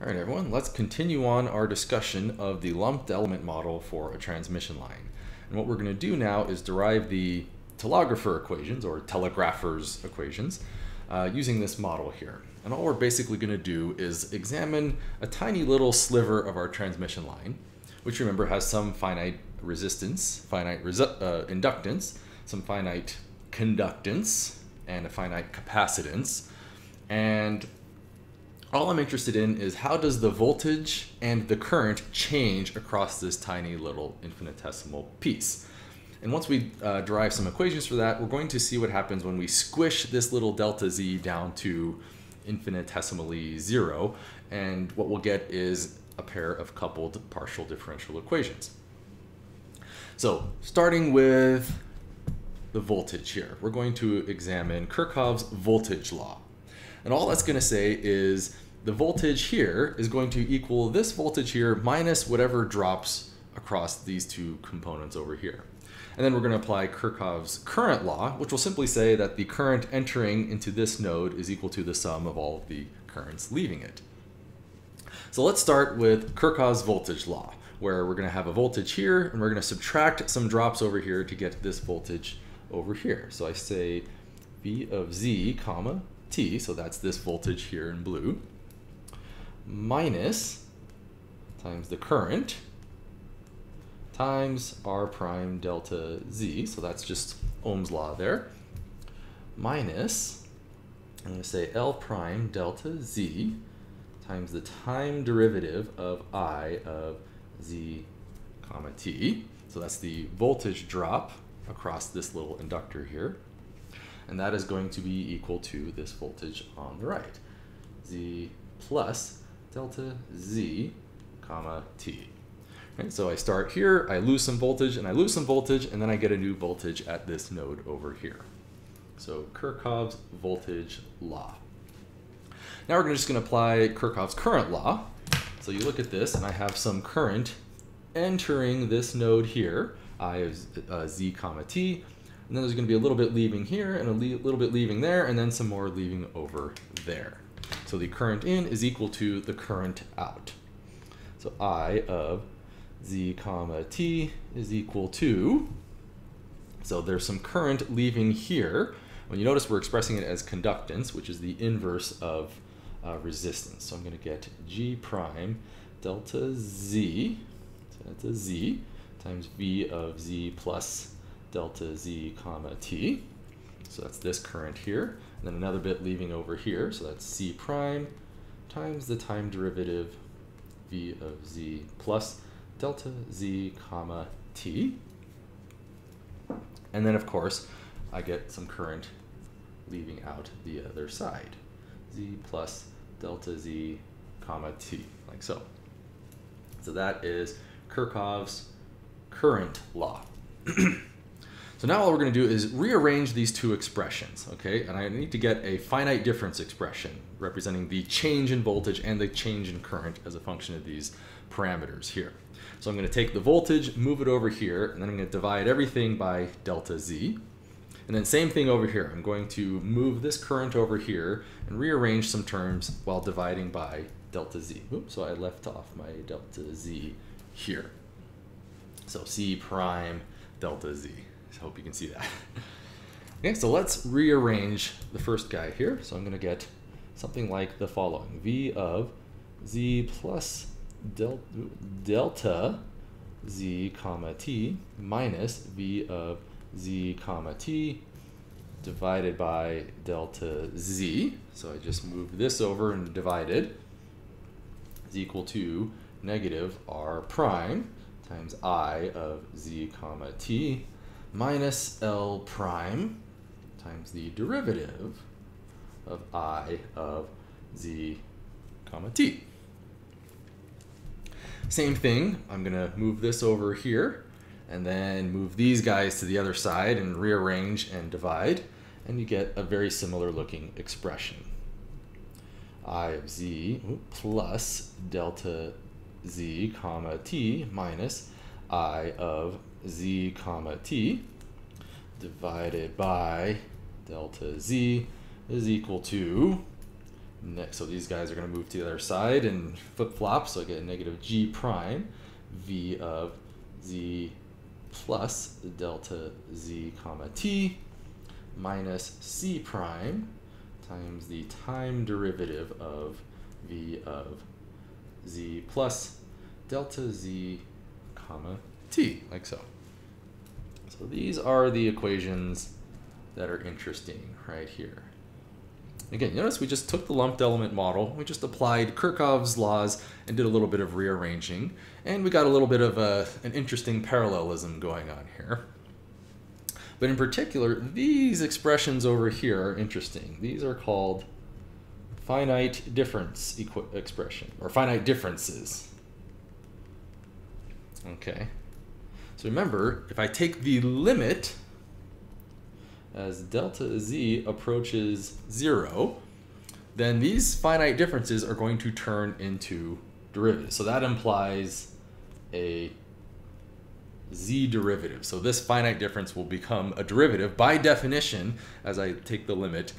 All right, everyone, let's continue on our discussion of the lumped element model for a transmission line. And what we're going to do now is derive the telegrapher equations, or telegrapher's equations, uh, using this model here. And all we're basically going to do is examine a tiny little sliver of our transmission line, which remember has some finite resistance, finite resu uh, inductance, some finite conductance, and a finite capacitance. And all I'm interested in is how does the voltage and the current change across this tiny little infinitesimal piece. And once we uh, derive some equations for that, we're going to see what happens when we squish this little delta z down to infinitesimally zero. And what we'll get is a pair of coupled partial differential equations. So starting with the voltage here, we're going to examine Kirchhoff's voltage law. And all that's going to say is the voltage here is going to equal this voltage here minus whatever drops across these two components over here. And then we're going to apply Kirchhoff's current law, which will simply say that the current entering into this node is equal to the sum of all of the currents leaving it. So let's start with Kirchhoff's voltage law, where we're going to have a voltage here, and we're going to subtract some drops over here to get this voltage over here. So I say V of Z, comma, T, so that's this voltage here in blue, minus times the current times r prime delta z, so that's just Ohm's law there, minus, I'm going to say L prime delta z times the time derivative of I of z comma t. So that's the voltage drop across this little inductor here. And that is going to be equal to this voltage on the right, z plus delta z comma t. Right, so I start here, I lose some voltage, and I lose some voltage, and then I get a new voltage at this node over here. So Kirchhoff's voltage law. Now we're just going to apply Kirchhoff's current law. So you look at this, and I have some current entering this node here, I of uh, z comma t, and then there's going to be a little bit leaving here, and a little bit leaving there, and then some more leaving over there. So the current in is equal to the current out. So I of z comma t is equal to, so there's some current leaving here. When you notice we're expressing it as conductance, which is the inverse of uh, resistance. So I'm going to get g prime delta z, so that's a z, times v of z plus delta z comma t. So that's this current here. And then another bit leaving over here, so that's c prime times the time derivative v of z plus delta z comma t. And then of course, I get some current leaving out the other side. z plus delta z comma t, like so. So that is Kirchhoff's current law. So now all we're going to do is rearrange these two expressions, okay? And I need to get a finite difference expression representing the change in voltage and the change in current as a function of these parameters here. So I'm going to take the voltage, move it over here, and then I'm going to divide everything by delta Z. And then same thing over here. I'm going to move this current over here and rearrange some terms while dividing by delta Z. Oops, so I left off my delta Z here. So C prime delta Z. I hope you can see that. okay, so let's rearrange the first guy here. So I'm going to get something like the following. V of z plus del delta z comma t minus v of z comma t divided by delta z. So I just moved this over and divided is equal to negative r prime times i of z comma t minus L prime times the derivative of I of Z comma T. Same thing, I'm gonna move this over here and then move these guys to the other side and rearrange and divide and you get a very similar looking expression. I of Z plus delta Z comma T minus I of z comma t divided by delta z is equal to next. so these guys are going to move to the other side and flip-flop, so I get negative g prime v of z plus delta z comma t minus c prime times the time derivative of v of z plus delta z comma t, like so. So these are the equations that are interesting right here. Again, notice we just took the lumped element model, we just applied Kirchhoff's laws and did a little bit of rearranging, and we got a little bit of a, an interesting parallelism going on here. But in particular, these expressions over here are interesting. These are called finite difference expression, or finite differences. Okay. So remember, if I take the limit as delta z approaches zero, then these finite differences are going to turn into derivatives. So that implies a z derivative. So this finite difference will become a derivative by definition as I take the limit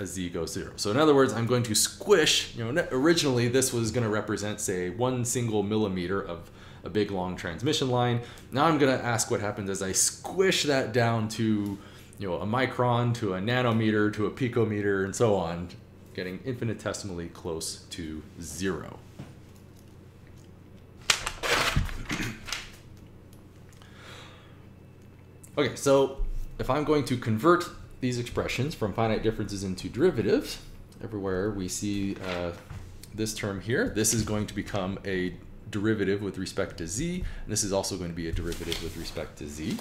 as z goes zero. So in other words, I'm going to squish, you know, originally this was going to represent, say, one single millimeter of a big long transmission line. Now I'm going to ask what happens as I squish that down to you know, a micron to a nanometer to a picometer and so on, getting infinitesimally close to zero. okay, so if I'm going to convert these expressions from finite differences into derivatives, everywhere we see uh, this term here, this is going to become a derivative with respect to z, and this is also going to be a derivative with respect to z.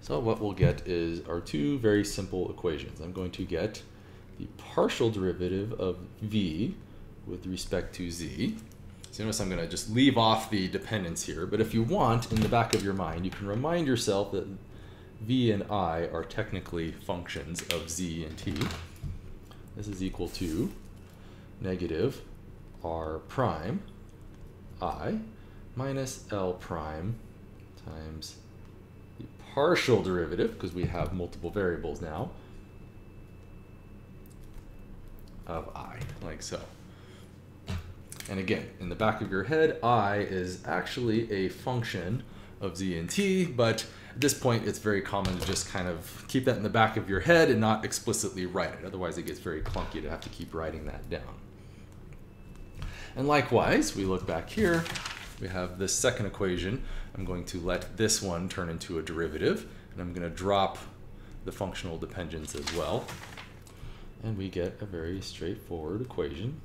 So what we'll get is our two very simple equations. I'm going to get the partial derivative of v with respect to z. So notice I'm going to just leave off the dependence here, but if you want, in the back of your mind, you can remind yourself that v and i are technically functions of z and t. This is equal to negative r prime i minus l prime times the partial derivative, because we have multiple variables now, of i, like so. And again, in the back of your head, i is actually a function of z and t, but at this point, it's very common to just kind of keep that in the back of your head and not explicitly write it. Otherwise, it gets very clunky to have to keep writing that down. And likewise, we look back here, we have this second equation. I'm going to let this one turn into a derivative, and I'm going to drop the functional dependence as well. And we get a very straightforward equation.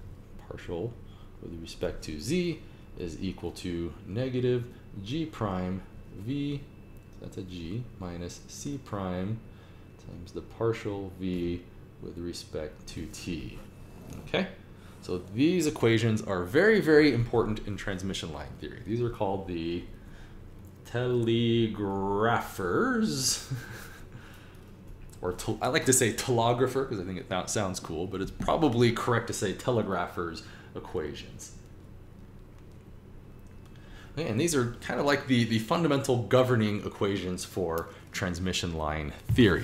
Partial with respect to z is equal to negative g prime v, so that's a g, minus c prime times the partial v with respect to t. Okay? So these equations are very, very important in transmission line theory. These are called the telegraphers. or I like to say telegrapher because I think it sounds cool, but it's probably correct to say telegraphers equations. And these are kind of like the, the fundamental governing equations for transmission line theory.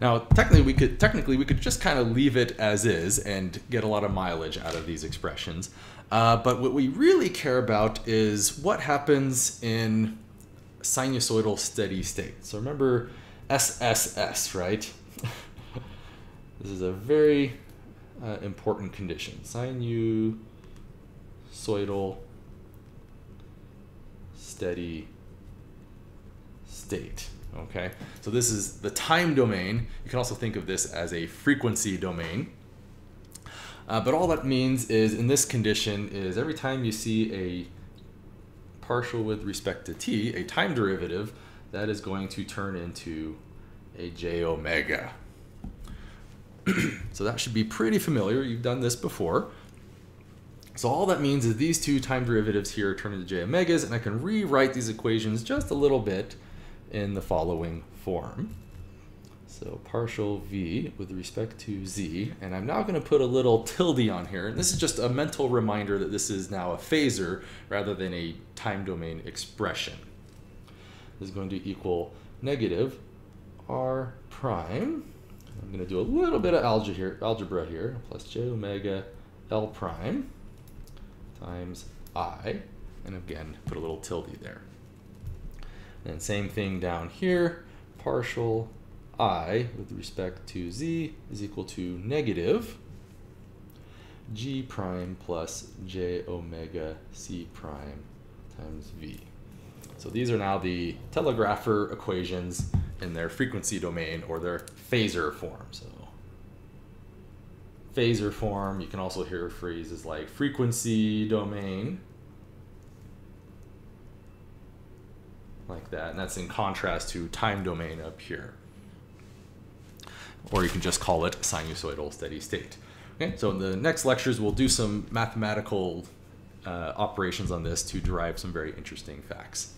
Now, technically, we could technically we could just kind of leave it as is and get a lot of mileage out of these expressions. Uh, but what we really care about is what happens in sinusoidal steady state. So remember SSS, right? this is a very uh, important condition. Sinusoidal steady state. Okay, so this is the time domain. You can also think of this as a frequency domain. Uh, but all that means is in this condition is every time you see a partial with respect to t, a time derivative, that is going to turn into a j omega. so that should be pretty familiar. You've done this before. So all that means is these two time derivatives here turn into j omegas, and I can rewrite these equations just a little bit in the following form. So partial v with respect to z, and I'm now going to put a little tilde on here, and this is just a mental reminder that this is now a phasor rather than a time domain expression. This is going to equal negative r prime, I'm going to do a little bit of algebra here, algebra here, plus j omega L prime times I, and again, put a little tilde there. And same thing down here, partial I with respect to Z is equal to negative G prime plus J omega C prime times V. So these are now the telegrapher equations in their frequency domain or their phasor form. So phasor form, you can also hear phrases like frequency domain, like that, and that's in contrast to time domain up here. Or you can just call it sinusoidal steady state. Okay, so in the next lectures, we'll do some mathematical uh, operations on this to derive some very interesting facts.